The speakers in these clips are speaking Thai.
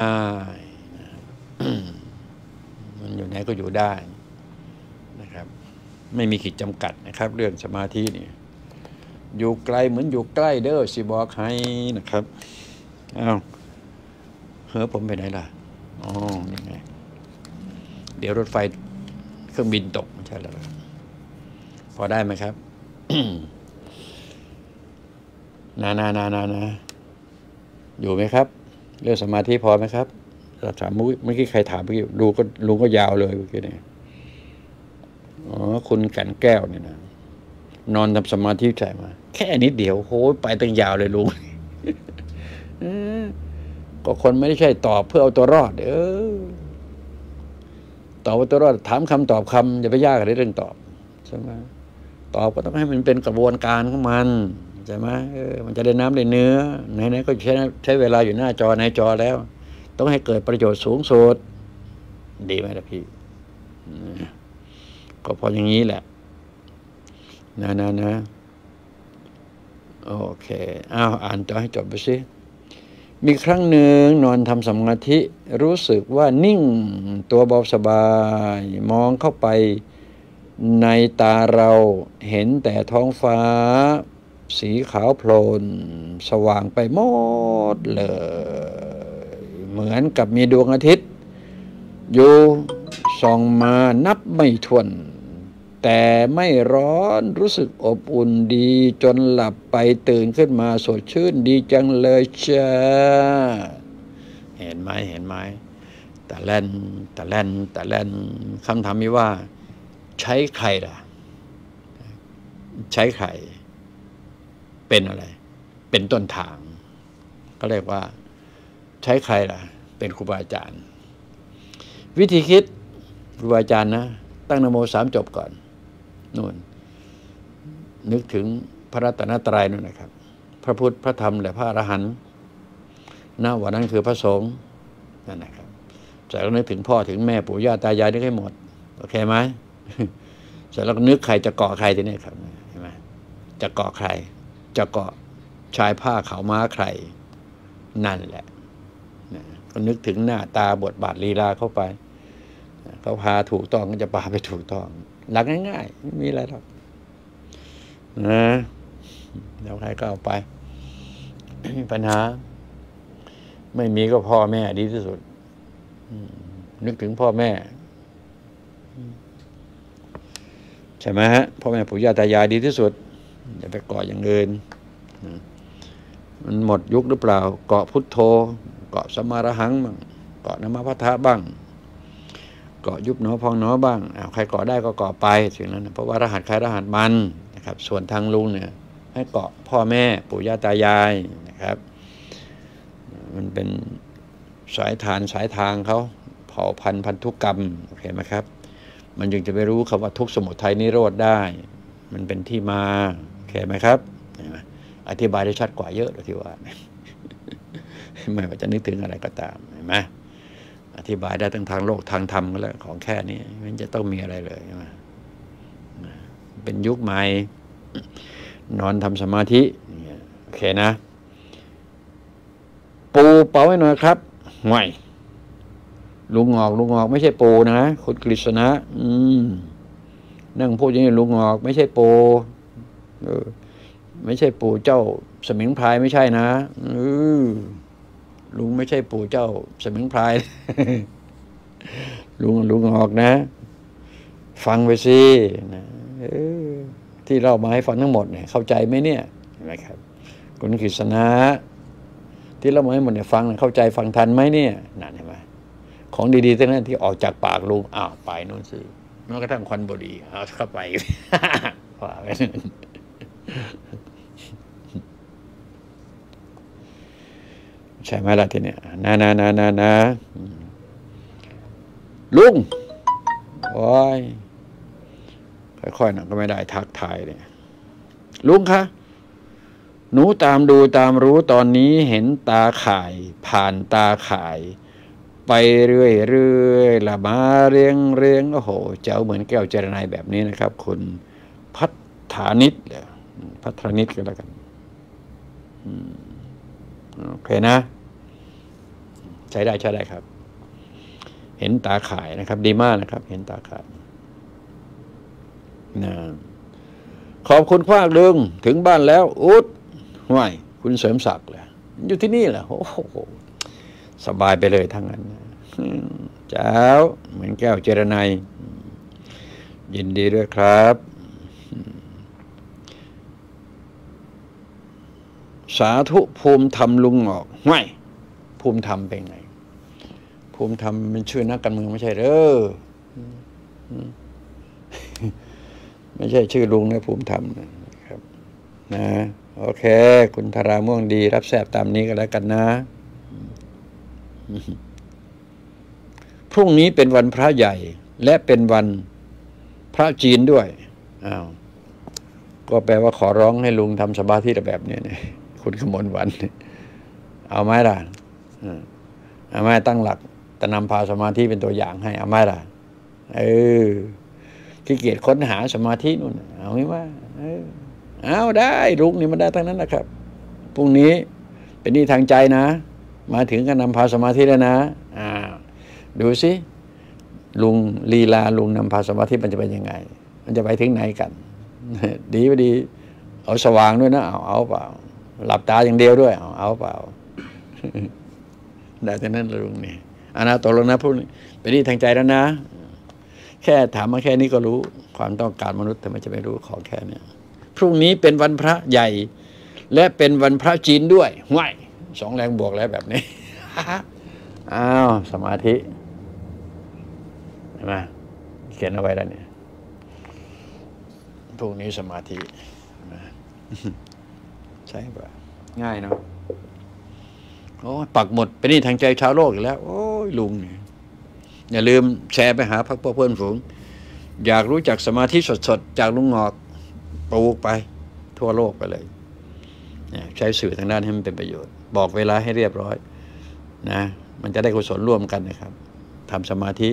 อ่ามันอยู่ไหนก็อยู่ได้นะครับ ไม่มีขีดจำกัดนะครับ เรื่องสมาธินี่อยู่ไกลเหมือนอยู่ใกล้เด้อสิบอกให้นะครับอ้าวเฮ้อผมไปไหนล่ะอ๋อนี่ไงเดี๋ยวรถไฟเครื่องบินตกใช่แล้วพอได้ไหมครับนานานานานาอยู่ไหมครับ เรื่องสมาธิพอไหมครับเราถามเมื่อกี้ใครถามเมื่อกี้ดูก็ลุงก็ยาวเลยเมื่อกี้เนี่ยอ๋อคุณแก่นแก้วเนี่ยนะนอนทำสมาธิใจมา แค่นิดเดียวโหไปตั้งยาวเลยลุงก็คนไม่ได้ใช่ตอบเพื่อเอาตัวรอด เออตอบเอาตัวรอด ถามคำตอบคำอย่าไปยากอะไรเรื่องตอบใช่ไหมตอบก็ต้องให้มันเป็นกระบวนการของมัน ใช่ไหมเออมันจะได้น้ำได้เนื้อไหนๆก็ใช้ใช้เวลาอยู่หน้าจอในจอแล้ว ต้องให้เกิดประโยชน์สูงสุดดีไหมล่ะพี่ก็พออย่างนี้แหละนะนะนะโอเคอ้าวอ่านต่อให้จบไปสิมีครั้งหนึ่งนอนทำสมาธิรู้สึกว่านิ่งตัวเบาสบาย มองเข้าไปในตาเราเห็นแต่ท้องฟ้า สีขาวโพลน สว่างไปหมดเลย เหมือนกับมีดวงอาทิตย์ อยู่ส่องมานับไม่ถ้วน แต่ไม่ร้อนรู้สึกอบอุ่นดีจนหลับไปตื่นขึ้นมาสดชื่นดีจังเลยจ้าเห็นไหมเห็นไหมแต่แล่นแต่แล่นแต่แล่นคำถามมีว่า ใช้ใครล่ะ ใช้ใคร เป็นอะไร เป็นต้นทาง ก็เรียกว่า ใช้ใครล่ะ เป็นครูบาอาจารย์ วิธีคิดครูบาอาจารย์นะ ตั้งนโมสามจบก่อนนู่น นึกถึงพระรัตนตรัยนู่นนะครับ พระพุทธพระธรรมและพระอรหันต์หน้าวันนั้นคือพระสงฆ์นั่นนะครับเสร็จแล้วนึกถึงพ่อถึงแม่ปู่ย่าตายายนึกให้หมด โอเคไหมเสร็จแล้วนึกใครจะเกาะใครทีนี้ครับเห็นไหมจะเกาะใคร จะเกาะชายผ้าขาวม้าใคร นั่นแหละนะก็นึกถึงหน้าตาบทบาทลีลาเข้าไปเขาพาถูกต้องก็จะพาไปถูกต้อง หลักง่ายๆไม่มีอะไรหรอกนะแล้วใครก็เอาไปปัญหา ไม่มีก็พ่อแม่ดีที่สุดนึกถึงพ่อแม่ ใช่ไหมฮะพ่อแม่ปู่ย่าตายายดีที่สุด อย่าไปเกาะอย่างอื่นมันหมดยุคหรือเปล่า เกาะพุทโธ เกาะสมารหังบ้างเกาะนมพัทธะบ้าง เกาะยุบหนอพองหนอบ้างอ้าใครเกาะได้ก็เกาะไปสิ่งนั้นนะเพราะว่ารหัสใครรหัสมันนะครับ ส่วนทางลุงเนี่ย ให้เกาะพ่อแม่ปู่ย่าตายายนะครับ มันเป็นสายฐานสายทางเขาเผ่าพันธุ์พันธุกรรมโอเคไหมครับ มันจึงจะไปรู้คำว่าทุกสมุทัยนิโรธได้ มันเป็นที่มา เคไหมครับ อธิบายได้ชัดกว่าเยอะเลยที่ว่าไม่ว่าจะนึกถึงอะไรก็ตามเห็นไหมอธิบายได้ทั้งทางโลกทางธรรมก็แล้วของแค่นี้มันจะต้องมีอะไรเลยใช่ไหมเป็นยุคใหม่ นอนทำสมาธิโอเคนะ ปูเป่าให้หน่อยครับห่วยลุงงอกลุงงอก ไม่ใช่ปูนะคุณกฤษณะ อืมนั่งพูดอย่างนี้ลุงงอก ไม่ใช่ปู เออ ไม่ใช่ปู่เจ้า สมิงพรายไม่ใช่นะเออลุงไม่ใช่ปู่เจ้า สมิงพราย ลุงลุงออกนะ ฟังไปสินะออที่เรามาให้ฟังทั้งหมดเนี่ยเข้าใจไหมเนี่ยเห็นไหมครับคุณกฤษณะที่เรามาให้หมดเนี่ยฟังเข้าใจฟังทันไหมเนี่ยนั่นเห็นไหมของดีๆทั้งนั้นที่ออกจากปากลุงอ้าวไปนู่นสิแม้กระทั่งควันบุหรี่เอาเข้าไปว่าไป ใช่ไหมล่ะทีเนี้ยนะนะนะนะนะลุงโอ้ยค่อยๆหน่อยก็ไม่ได้ทักทายเนี่ยลุงคะหนูตามดูตามรู้ตอนนี้เห็นตาข่าย ผ่านตาข่าย ไปเรื่อยเรื่อยละมาเรียงเรียงโอ้โห เจ้าเหมือนแก้วเจรนายแบบนี้นะครับ คุณพัฒานิดเหร พัฒนิดก็แล้วกันโอเคนะ ใช้ได้ใช้ได้ครับ เห็นตาข่ายนะครับ ดีมากนะครับ เห็นตาข่ายนะขอบคุณภาคดึงถึงบ้านแล้วอุดห่วยคุณเสริมศักดิ์แหละอยู่ที่นี่แหละโอ้โหสบายไปเลยทั้งนั้นเจ้า เหมือนแก้วเจรไนยินดีด้วยครับ สาธุภูมิธรรมลุงออกไม่ภูมิธรรมเป็นไง ภูมิธรรมเป็นชื่อนักการเมืองไม่ใช่เด้อไม่ใช่ชื่อลุงนะภูมิธรรมนะครับ นะ โอเค คุณธาราม่วงดี รับแสบตามนี้ก็แล้วกันนะ พรุ่งนี้เป็นวันพระใหญ่ และเป็นวันพระจีนด้วยอ้าวก็แปลว่าขอร้องให้ลุงทำสมาธิแบบนี้เนี่ย คุณขมลวัน เอาไหมล่ะเอาไหมตั้งหลักแต่นำพาสมาธิเป็นตัวอย่างให้เอาไหมล่ะ เออขี้เกียจค้นหาสมาธินู่น เอาไหมว่า เออ เอาได้ลุงนี่มันได้ทั้งนั้นนะครับพรุ่งนี้เป็นนี่ทางใจนะ มาถึงก็นำพาสมาธิแล้วนะ อ่า ดูสิลุงลีลาลุงนำพาสมาธิมันจะเป็นยังไง มันจะไปถึงไหนกัน ดีไม่ดี เอาสว่างด้วยนะ เอาเอาเปล่า หลับตาอย่างเดียวด้วย เอาเปล่าได้แต่นั้นลุงนี่อานาตกลงนะพวกนี้เป็นนี่ทางใจแล้วนะ แค่ถามมาแค่นี้ก็รู้ ความต้องการมนุษย์แต่ไม่จะไม่รู้ของแค่เนี้ยพรุ่งนี้เป็นวันพระใหญ่ และเป็นวันพระจีนด้วยห่วยสองแรงบวกแล้วแบบนี้อ้าวสมาธิเห็นไหมเขียนเอาไว้แล้วเนี่ยพวกนี้สมาธิ ใช่ปะง่ายเนาะโอ้ปักหมดเป็นนี่ทางใจชาวโลกอีกแล้ว โอ้ยลุงเนี่ยอย่าลืมแชร์ไปหาพักพวกเพื่อนฝูง อยากรู้จักสมาธิสดๆ จากลุงงอกปลูกไป ทั่วโลกไปเลยใช้สื่อทางด้านให้มันเป็นประโยชน์ บอกเวลาให้เรียบร้อย นะ มันจะได้กุศลร่วมกันนะครับทำสมาธิ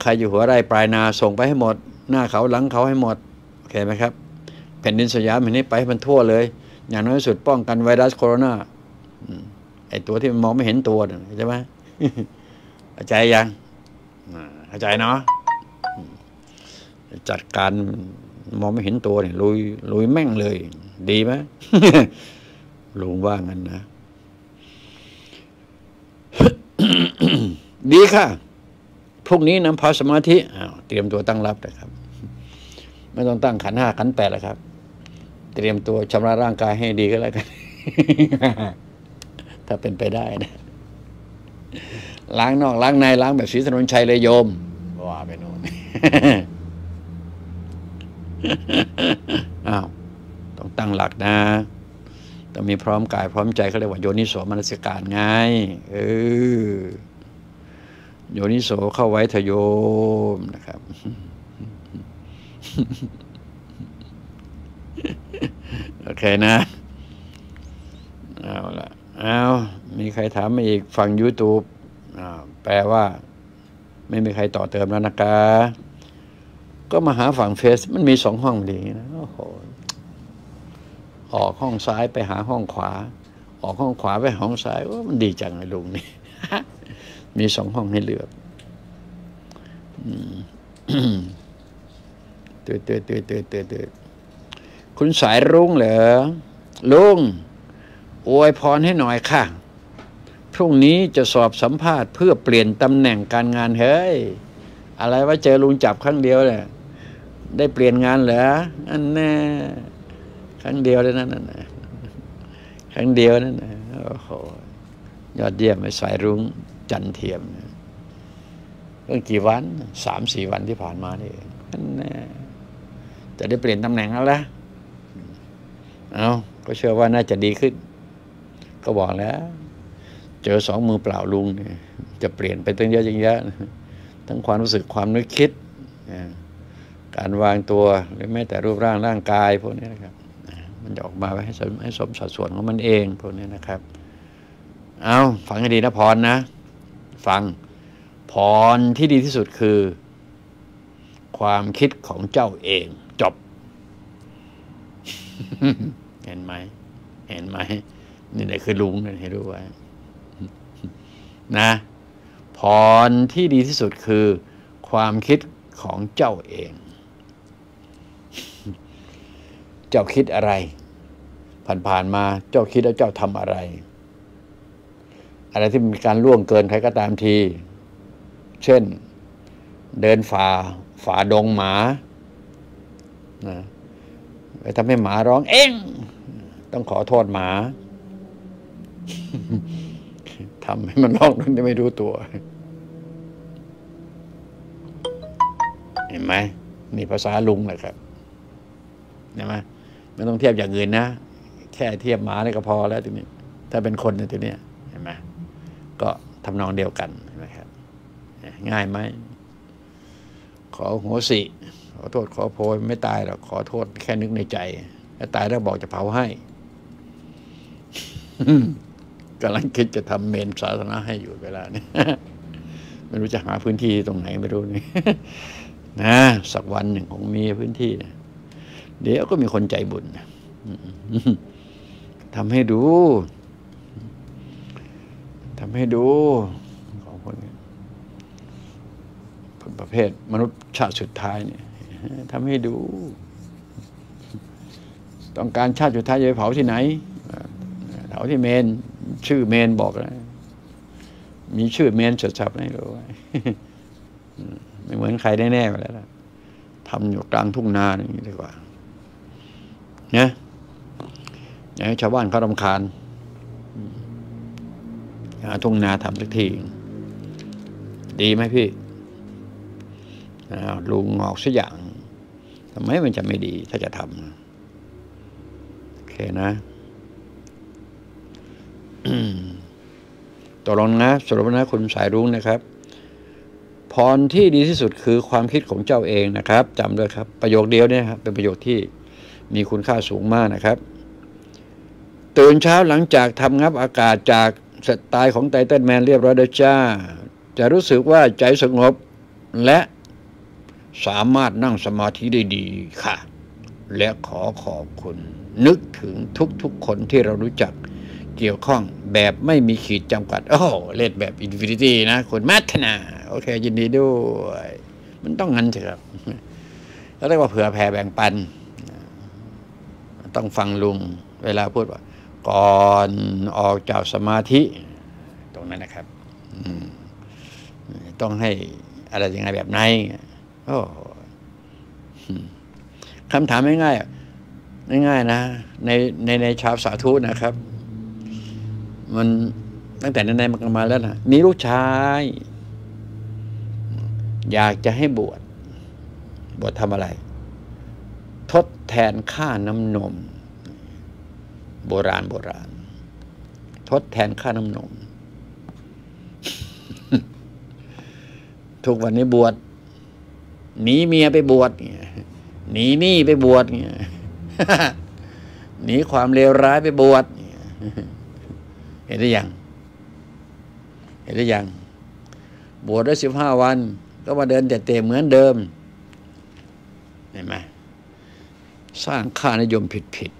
ใครอยู่หัวไร่ปลายนาส่งไปให้หมด หน้าเขาหลังเขาให้หมด โอเคไหมครับ แผ่นดินสยามแห่งนี้ไปให้มันทั่วเลย อย่างน้อยสุดป้องกันไวรัสโคโรนาไอตัวที่มองไม่เห็นตัวใช่ไหมเข้าใจยังเข้าใจเนาะจัดการมองไม่เห็นตัวเนี่ยลุยลุยแม่งเลย ดีไหมลุงว่างั้นนะ ดีค่ะพรุ่งนี้นำพาสมาธิเตรียมตัวตั้งรับนะครับ ไม่ต้องตั้งขันห้าขันแปดแล้วครับ เตรียมตัวชำระร่างกายให้ดีก็แล้วกัน ถ้าเป็นไปได้นะ ล้างนอกล้างในล้างแบบศรีถนนชัยเลยโยมว่าไปโน่นอ้าวต้องตั้งหลักนะต้องมีพร้อมกายพร้อมใจเขาเรียกว่าโยนิโสมนสิการไงเออโยนิโสเข้าไว้ทโยมนะครับ โอเคนะ เอาละเอามีใครถามมาอีกฟัง YouTube แปลว่า ไม่มีใครต่อเติมแล้วนะคะก็มาหาฝั่งเฟซมันมีสองห้องดีนะโอ้โหออกห้องซ้ายไปหาห้องขวา ออกห้องขวาไปห้องซ้ายว่ามันดีจังเลยลุงนี่ มีสองห้องให้เลือกตืดตืดตืดตืดตืดตืด คุณสายรุ้งเหรอลุงอวยพรให้หน่อยค่ะ พรุ่งนี้จะสอบสัมภาษณ์เพื่อเปลี่ยนตำแหน่งการงานเฮ้ย อะไรว่าเจอลุงจับครั้งเดียวเนี่ยได้เปลี่ยนงานเหรออันแน่ครั้งเดียวเลยนั่นน่ะครั้งเดียวนั่นนะโอ้โหยอดเยี่ยมไอ้สายรุ้งจันเทียมเรื่งกี่วันสามสี่วันที่ผ่านมานี่นั่นแน่จะได้เปลี่ยนตำแหน่งแล้วละ เอาก็เชื่อว่าน่าจะดีขึ้น ก็บอกแล้ว เจอสองมือเปล่าลุงจะเปลี่ยนไปตั้งเยอะจริงเยอะทั้งความรู้สึกความนึกคิด การวางตัวหรือแม้แต่รูปร่างร่างกายพวกนี้นะครับ มันจะออกมาให้สมให้สมสัดส่วนของมันเองพวกนี้นะครับ เอาฟังให้ดีนะพรนะ ฟังพรที่ดีที่สุดคือ ความคิดของเจ้าเอง เห็นไหม เห็นไหม นี่แหละคือลุงนะให้รู้ไว้นะพรที่ดีที่สุดคือ ความคิดของเจ้าเอง เจ้าคิดอะไร ผ่านๆมาเจ้าคิดแล้วเจ้าทำอะไร อะไรที่มีการล่วงเกินใครก็ตามที เช่น เดินฝ่าฝ่าดงหมานะ ไปทำให้หมาร้อง เองต้องขอโทษหมาทำให้มันร้องนั้นไม่รู้ตัว เห็นไหมนี่ภาษาลุงเลยครับเห็นไหมไม่ต้องเทียบอย่างอื่นนะแค่เทียบหมานี่ก็พอแล้วทีนี้ ถ้าเป็นคนในตัวเนี้ยเห็นไหมก็ทำนองเดียวกันเห็นไหมครับ ง่ายไหมขอหัวสิ ขอโทษขอโพยไม่ตายหรอกขอโทษแค่นึกในใจถ้าตายแล้วบอกจะเผาให้กำลังคิดจะทำเมนสาธารณะให้อยู่เวลานี้ไม่รู้จะหาพื้นที่ตรงไหนไม่รู้นี่นะสักวันหนึ่งคงมีพื้นที่เดี๋ยวก็มีคนใจบุญทำให้ดูทำให้ดูของคนคนประเภทมนุษย์ชาติสุดท้ายเนี่ย ทำให้ดู ต้องการชาติสุดท้ายจะไปเผาที่ไหนเผาที่เมน ชื่อเมนบอกนะมีชื่อเมนชัดๆให้รู้ไว้ไม่เหมือนใครแน่ๆไปแล้วทำอยู่กลางทุ่งนาอย่างนี้ดีกว่าเนี่ยอย่างชาวบ้านเขารำคาญหาทุ่งนาทำสักที ดีไหมพี่ลุงงอกสักอย่าง ทำไมมันจะไม่ดีถ้าจะทำโอเคนะตกลงนะสรุปนะคุณสายรุ้งนะครับพรที่ดีที่สุดคือความคิดของเจ้าเองนะครับจำด้วยครับ ประโยคเดียวเนี่ยครับเป็นประโยคที่มีคุณค่าสูงมากนะครับ ตื่นเช้าหลังจากทำงับอากาศจากสไตล์ของ turtle man เรียบร้อยแล้วจ้า จะรู้สึกว่าใจสงบและ สามารถนั่งสมาธิได้ดีค่ะ และขอขอบคุณ นึกถึงทุกๆคนที่เรารู้จักเกี่ยวข้องแบบไม่มีขีดจำกัด โอ้เล่นแบบ infinity นะคุณมัทนา โอเค ยินดีด้วย มันต้องงั้นเถอะครับแล้วเรียกว่าเผื่อแผ่แบ่งปัน ต้องฟังลุงเวลาพูดว่า ก่อนออกจากสมาธิ ตรงนั้นนะครับต้องให้อะไรยังไงแบบไหน โอ้คำถามง่ายๆง่ายๆนะในในในชาวสาธุนะครับ มันตั้งแต่นั้นมันมาแล้วนะมีลูกชาย อยากจะให้บวชบวชทำอะไร ทดแทนค่าน้ำนม โบราณโบราณ ทดแทนค่าน้ำนม ทุกวันนี้บวช หนีเมียไปบวชหนีหนี้ไปบวชหนีความเลวร้ายไปบวชเห็นหรือยัง เห็นหรือยัง บวชได้สิบห้าวัน ก็มาเดินแต่เตะเหมือนเดิม เห็นไหมสร้างค่านิยมผิดผิด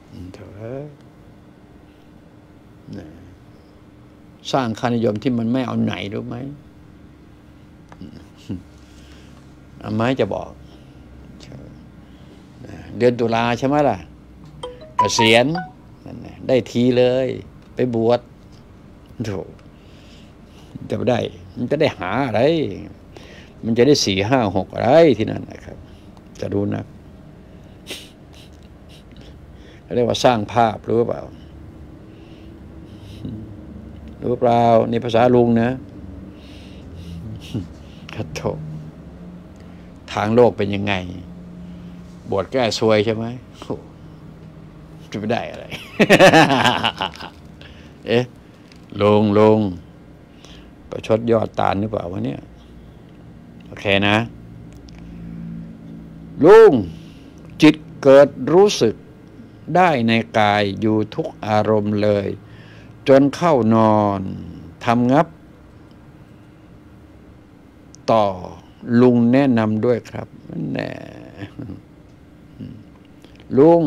สร้างค่านิยมที่มันไม่เอาไหนรู้ไหมอา ไม้จะบอก เดือนตุลาใช่ไหมล่ะกเกษียณได้ทีเลย ไปบวชโถจะได้ มันจะได้หาอะไร มันจะได้สี่ห้าหกอะไรที่นั่นนะครับ จะดูนะเรียกว่าสร้างภาพรู้เปล่ารู้เปล่าในภาษาลุงนะคัดโถ ทางโลกเป็นยังไง บวชแก้ซวยใช่ไหมจะไม่ได้อะไร เอ๊ะลงลงประชดยอดตาลหรือเปล่าวะเนี่ย โอเคนะ ลุงจิตเกิดรู้สึกได้ในกายอยู่ทุกอารมณ์เลย จนเข้านอนทำงับ ต่อ ลุงแนะนำด้วยครับแน่ลุง